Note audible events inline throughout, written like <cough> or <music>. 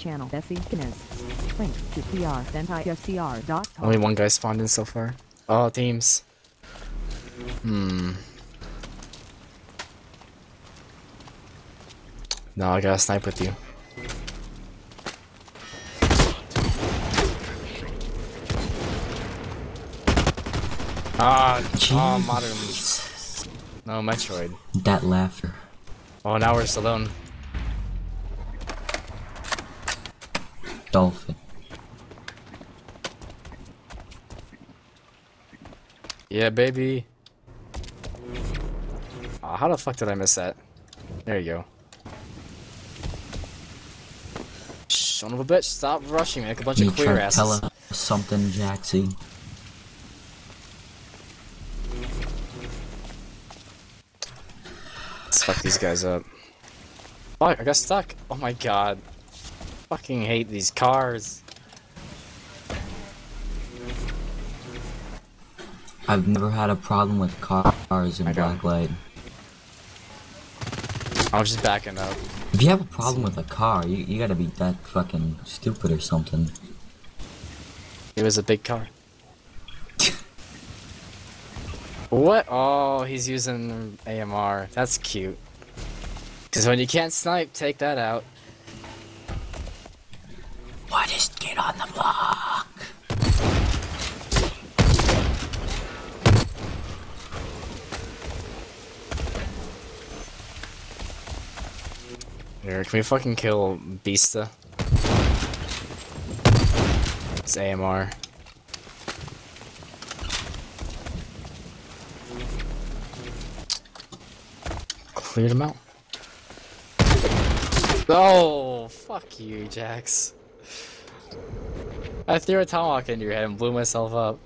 channel Bessie Guinness. Link to pr.iscr.com. Only one guy spawned in so far. Oh, teams. Hmm. No, I gotta snipe with you. Ah, oh, modern. No, Metroid. That laughter. Oh, now we're alone. Dolphin. Yeah, baby. Aw, how the fuck did I miss that? There you go. Son of a bitch, stop rushing me like a bunch You of queer asses. tell us something, Jaxie? Let's fuck these guys up. Fuck, I got stuck. Oh my god. Fucking hate these cars. I've never had a problem with cars in. Blacklight. I was just backing up. If you have a problem with a car, you, you gotta be that fucking stupid or something. It was a big car. what? Oh, he's using AMR. That's cute. Because when you can't snipe, take that out. What is get on the block? Here, can we fucking kill Beasta? It's AMR. Cleared him out. Oh, fuck you, Jax. I threw a tomahawk into your head and blew myself up.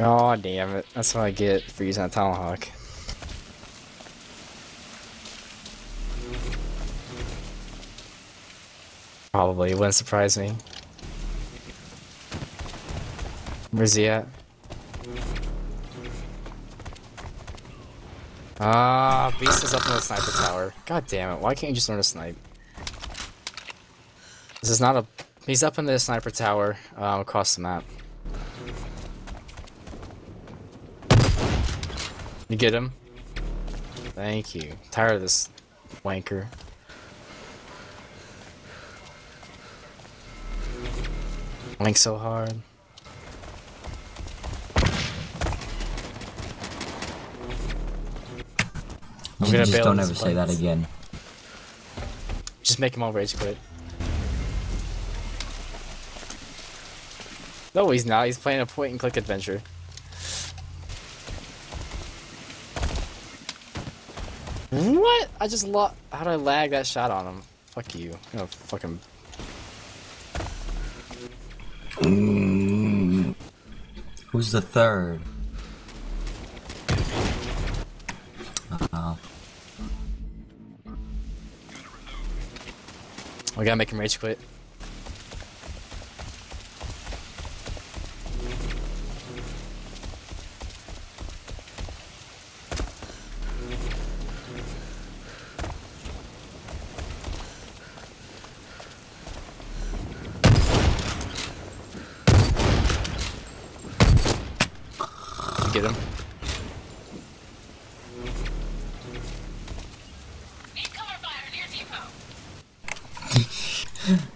Oh, damn it. That's what I get for using a tomahawk. Probably, it wouldn't surprise me. Where's he at? Ah, Beast is up in the sniper tower. God damn it, why can't you just learn to snipe? This is not a... He's up in the sniper tower, um, across the map. You get him? Thank you. Tired of this wanker. Link so hard. I'm Just, gonna just don't ever say that again. Just make him all rage quit. No, he's not. He's playing a point and click adventure. What? I just lo- How did I lag that shot on him? Fuck you. I'm gonna fucking. Who's the third? Uh, We gotta make him rage quit. Get him.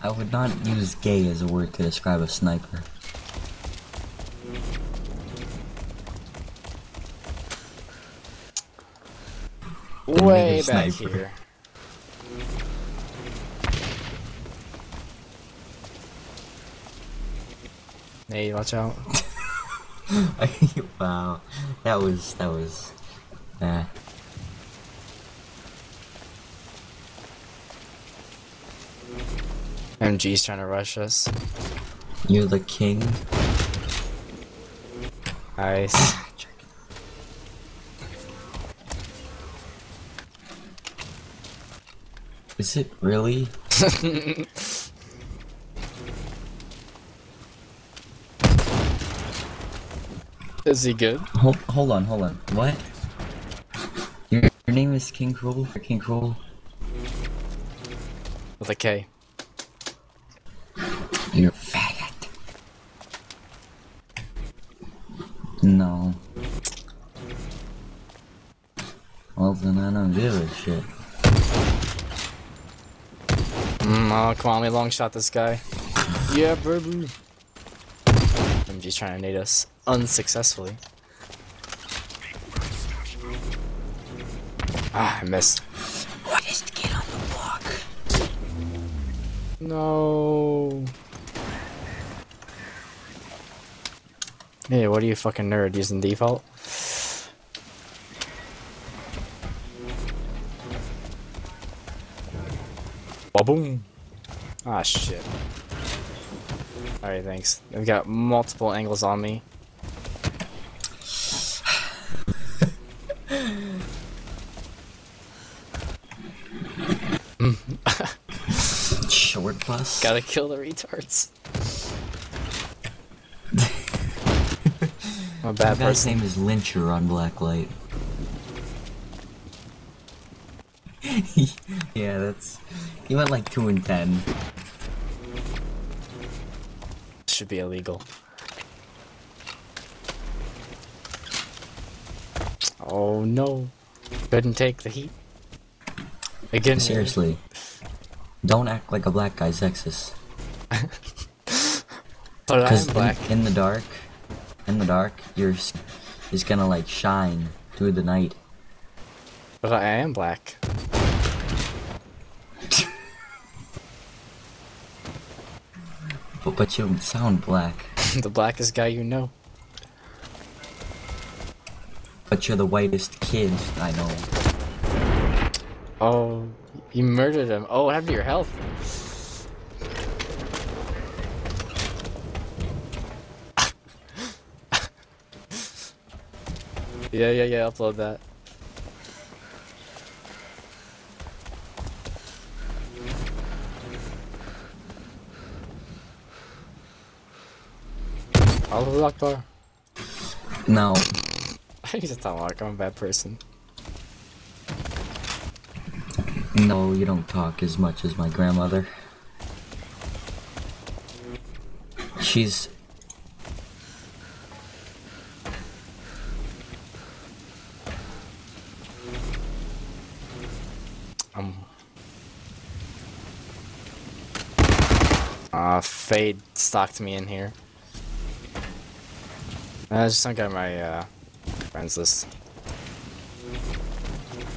I would not use gay as a word to describe a sniper. Way back sniper. here. Hey, watch out. <laughs> <laughs> wow, that was that was. Uh, MG's trying to rush us. you're the king. Nice. <laughs> Is it really? <laughs> Is he good? Hold, hold on, hold on. What? Your, your name is King Cruel? King Cruel? With a K. You're a faggot. No. Well, then I don't give a shit. Mm, oh, come on, let me long shot this guy. Yeah, baby. MG's trying to nade us unsuccessfully. Ah, I missed. What is the kid on the block? No. Hey, what are you fucking nerd using default? Boom. Ah shit. Alright, thanks. I've got multiple angles on me. Short bus? Gotta kill the retards. <laughs> I'm a bad That guy's person. name is Lyncher on Blacklight. <laughs> yeah, that's. He went like 2 and 10. Should be illegal. Oh no. Couldn't take the heat. Again. Seriously. Don't act like a black guy sexist. <laughs> But I'm black. in, in the dark, in the dark, your is gonna like shine through the night. But I am black. But, you sound black. <laughs> the blackest guy you know. But you're the whitest kid I know. Oh, you murdered him. Oh, what happened to your health? <laughs> yeah, yeah, yeah, upload that. Allahu Akbar. No, <laughs> I need to talk like I'm a bad person. no, you don't talk as much as my grandmother. She's. Um. Uh, Fade stalked me in here. I just don't got my uh, friends list.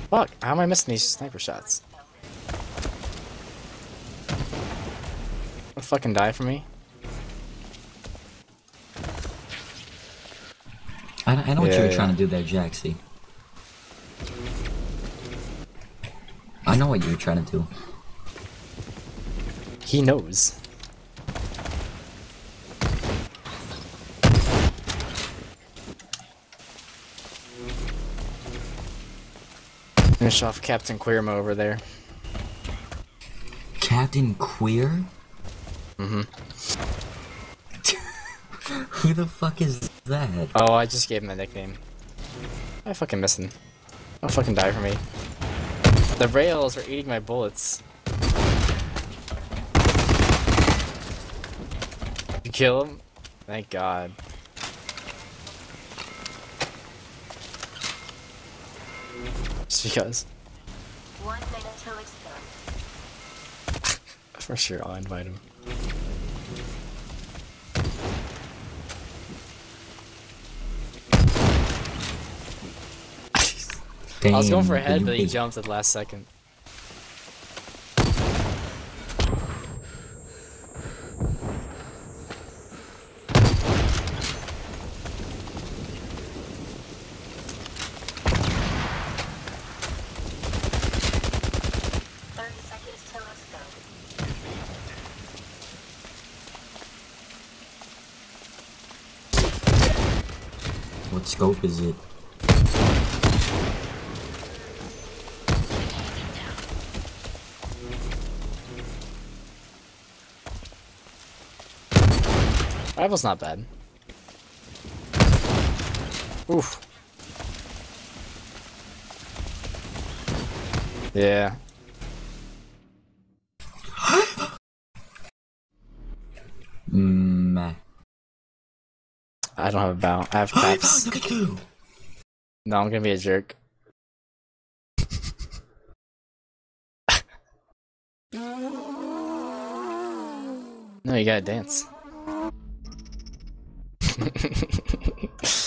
Fuck, how am I missing these sniper shots? Don't fucking die for me? I, I know what you Yeah, were yeah. trying to do there, Jaxie. I know what you were trying to do. He knows. Finish off Captain Queermo over there. Captain Queer? Mm-hmm. <laughs> Who the fuck is that? Oh, I just gave him a nickname. I fucking miss him. Don't fucking die for me. The rails are eating my bullets. You kill him? Thank God. Just <laughs> because. One minute till explode. <laughs> For sure, I'll invite him. Damn, I was going for a head, but he big- jumped at the last second. scope is it? Rival's not bad. Oof. Yeah. Mm, meh. -hmm. I don't have a bow. I have <gasps> caps. no, I'm gonna be a jerk. <laughs> no, you gotta dance. <laughs>